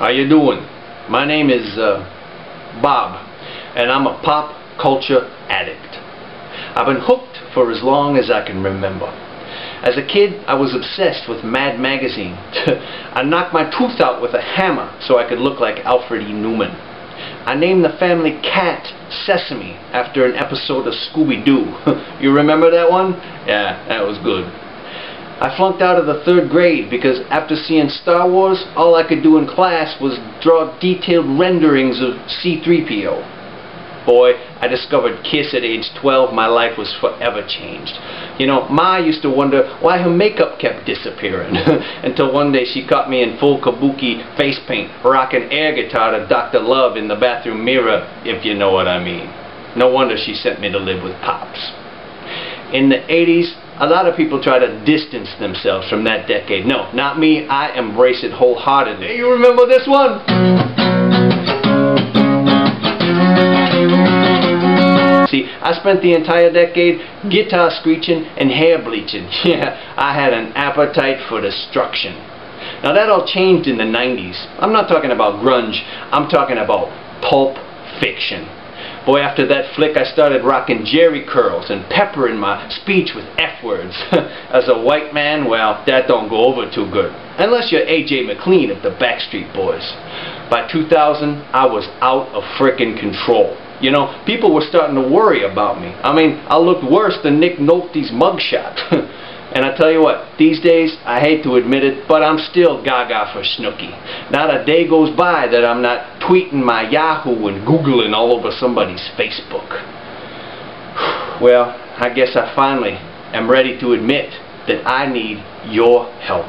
How you doing? My name is uh, Bob, and I'm a pop culture addict. I've been hooked for as long as I can remember. As a kid, I was obsessed with Mad Magazine. I knocked my tooth out with a hammer so I could look like Alfred E. Neuman. I named the family cat Sesame after an episode of Scooby-Doo. you remember that one? Yeah, that was good. I flunked out of the third grade because after seeing Star Wars, all I could do in class was draw detailed renderings of C-3PO. Boy, I discovered Kiss at age 12, my life was forever changed. You know, Ma used to wonder why her makeup kept disappearing. Until one day she caught me in full kabuki face paint, rocking air guitar to Dr. Love in the bathroom mirror, if you know what I mean. No wonder she sent me to live with Pops. In the 80s, a lot of people try to distance themselves from that decade. No, not me. I embrace it wholeheartedly. Hey, you remember this one? See, I spent the entire decade guitar screeching and hair bleaching. Yeah, I had an appetite for destruction. Now that all changed in the 90s. I'm not talking about grunge. I'm talking about pulp fiction. Boy, after that flick, I started rocking Jheri curls and peppering my speech with F-words. As a white man, well, that don't go over too good. Unless you're A.J. McLean of the Backstreet Boys. By 2000, I was out of frickin' control. You know, people were starting to worry about me. I mean, I looked worse than Nick Nolte's mugshot. and I tell you what, these days, I hate to admit it, but I'm still gaga for Snooki. Not a day goes by that I'm not tweeting my Yahoo and Googling all over somebody's Facebook. well, I guess I finally am ready to admit that I need your help.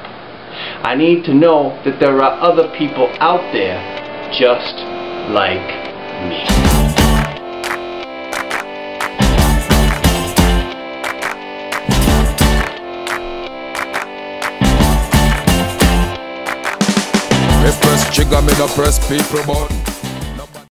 I need to know that there are other people out there just like me. Press trigger, me no press people button.